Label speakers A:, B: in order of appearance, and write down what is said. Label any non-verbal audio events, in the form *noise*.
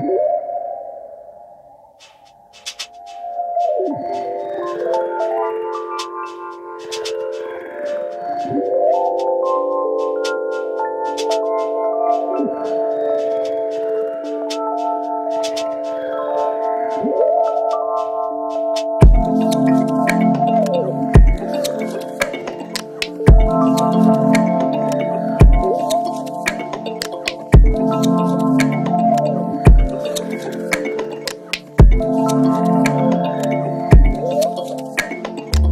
A: you *laughs*